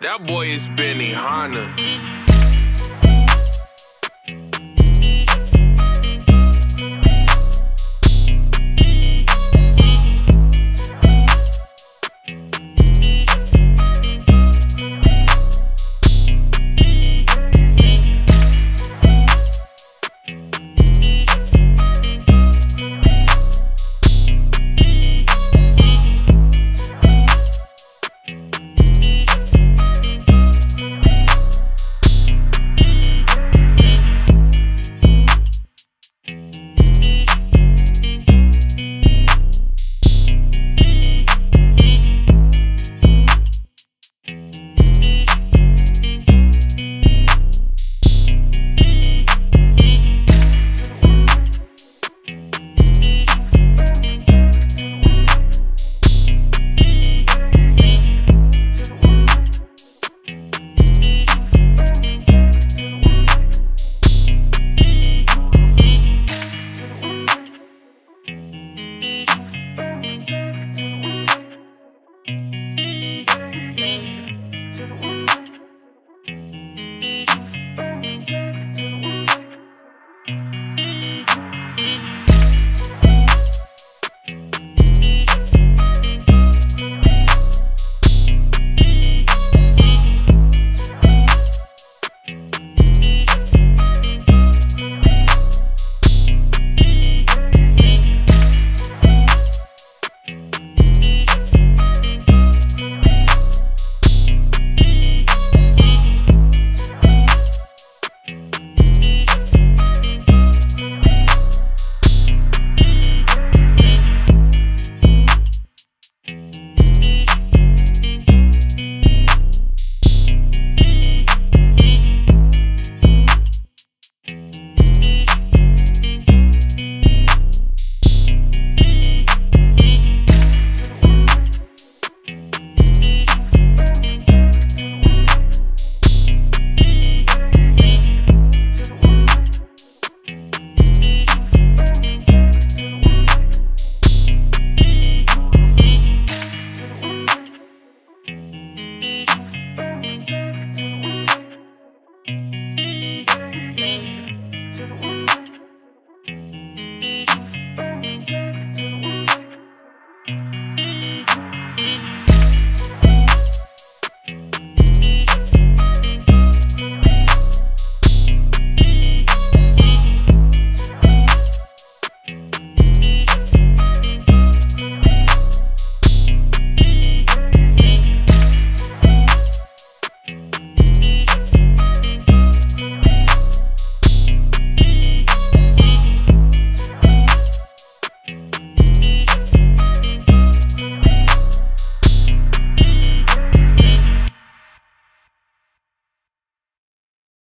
That boy is Benny Hanna.